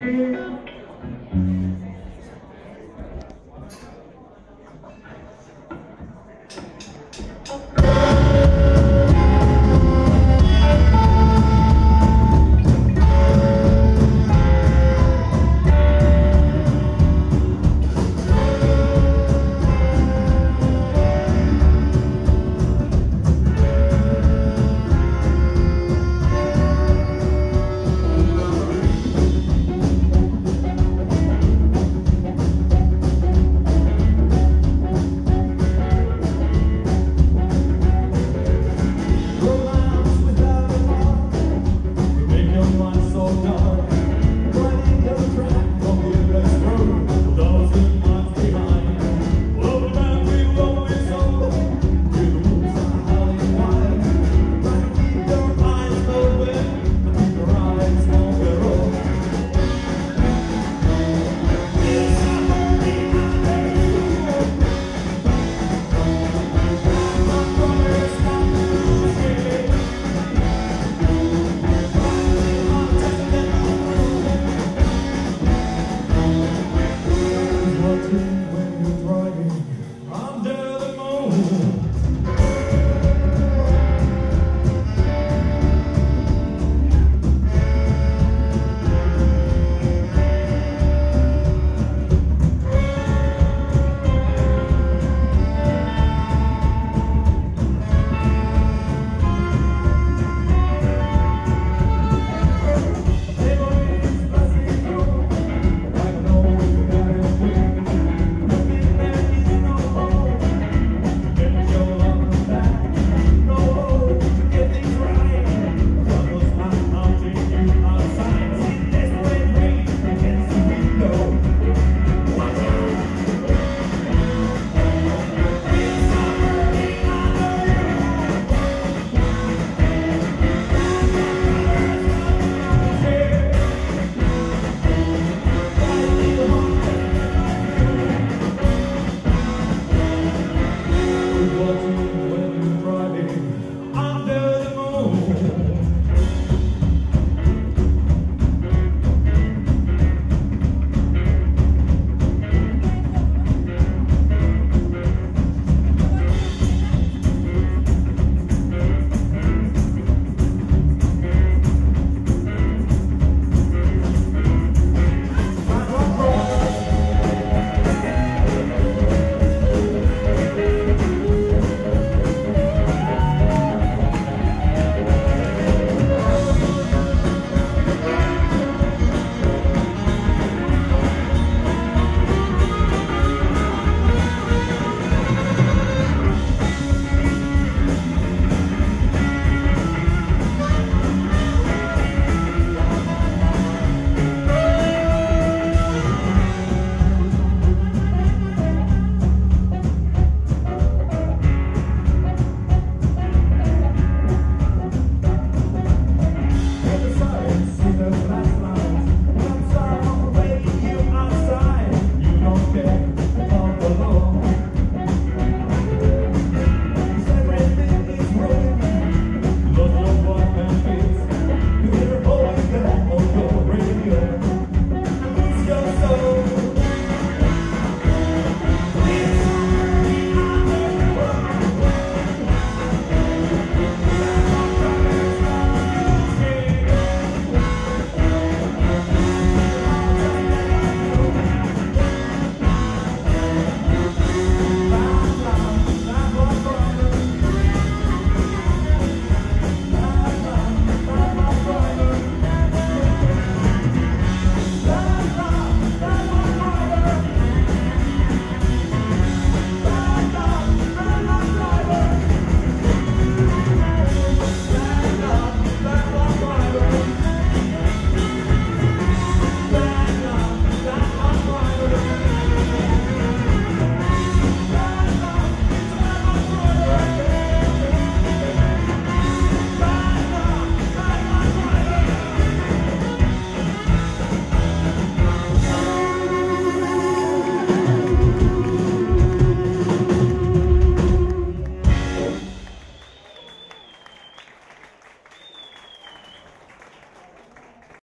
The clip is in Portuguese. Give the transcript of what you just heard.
Música